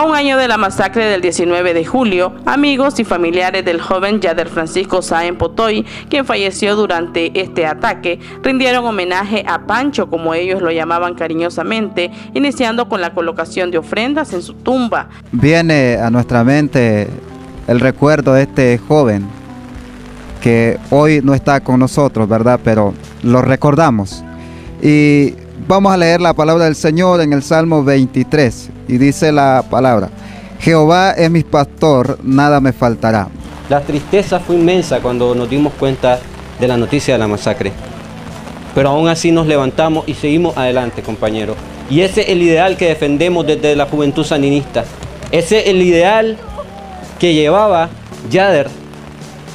A un año de la masacre del 19 de julio, amigos y familiares del joven Yader Francisco Sáenz Potoy, quien falleció durante este ataque, rindieron homenaje a Pancho, como ellos lo llamaban cariñosamente, iniciando con la colocación de ofrendas en su tumba. Viene a nuestra mente el recuerdo de este joven que hoy no está con nosotros, ¿verdad? Pero lo recordamos. Y vamos a leer la palabra del Señor en el Salmo 23 y dice la palabra, Jehová es mi pastor, nada me faltará. La tristeza fue inmensa cuando nos dimos cuenta de la noticia de la masacre. Pero aún así nos levantamos y seguimos adelante, compañeros. Y ese es el ideal que defendemos desde la juventud sandinista. Ese es el ideal que llevaba Yader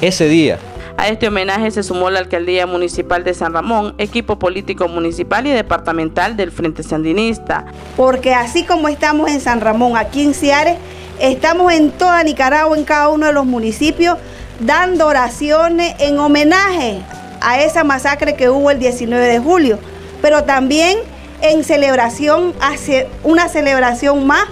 ese día. A este homenaje se sumó la Alcaldía Municipal de San Ramón, equipo político municipal y departamental del Frente Sandinista. Porque así como estamos en San Ramón, aquí en Ciares, estamos en toda Nicaragua, en cada uno de los municipios, dando oraciones en homenaje a esa masacre que hubo el 19 de julio, pero también en celebración, hace una celebración más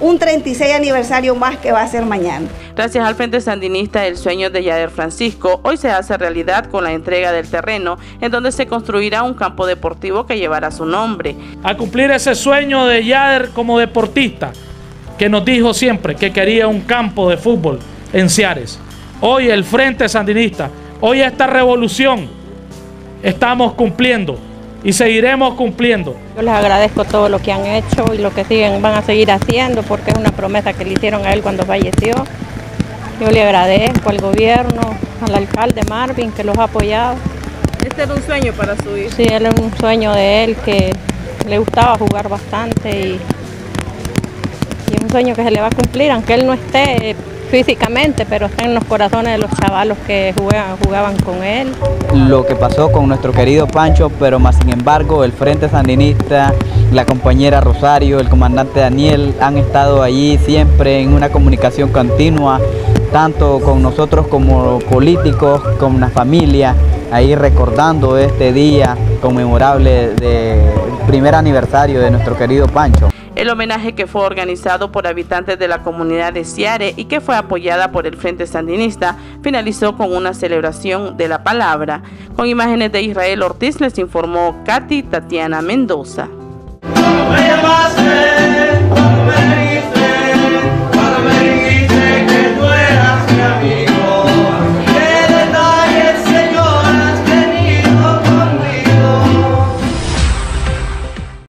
un 36 aniversario más que va a ser mañana. Gracias al Frente Sandinista, el sueño de Yader Francisco hoy se hace realidad con la entrega del terreno en donde se construirá un campo deportivo que llevará su nombre. A cumplir ese sueño de Yader como deportista, que nos dijo siempre que quería un campo de fútbol en Ciares. Hoy el Frente Sandinista, hoy esta revolución, estamos cumpliendo y seguiremos cumpliendo. Yo les agradezco todo lo que han hecho y lo que siguen, van a seguir haciendo porque es una promesa que le hicieron a él cuando falleció. Yo le agradezco al gobierno, al alcalde Marvin que los ha apoyado. Este era un sueño para su hijo. Sí, era un sueño de él que le gustaba jugar bastante y, y es un sueño que se le va a cumplir, aunque él no esté físicamente, pero está en los corazones de los chavalos que jugaban, jugaban con él. Lo que pasó con nuestro querido Pancho, pero más sin embargo el Frente Sandinista, la compañera Rosario, el comandante Daniel han estado allí siempre en una comunicación continua, tanto con nosotros como políticos, con la familia, ahí recordando este día conmemorable del primer aniversario de nuestro querido Pancho. El homenaje que fue organizado por habitantes de la comunidad de Ciare y que fue apoyada por el Frente Sandinista finalizó con una celebración de la palabra. Con imágenes de Israel Ortiz les informó Katy Tatiana Mendoza.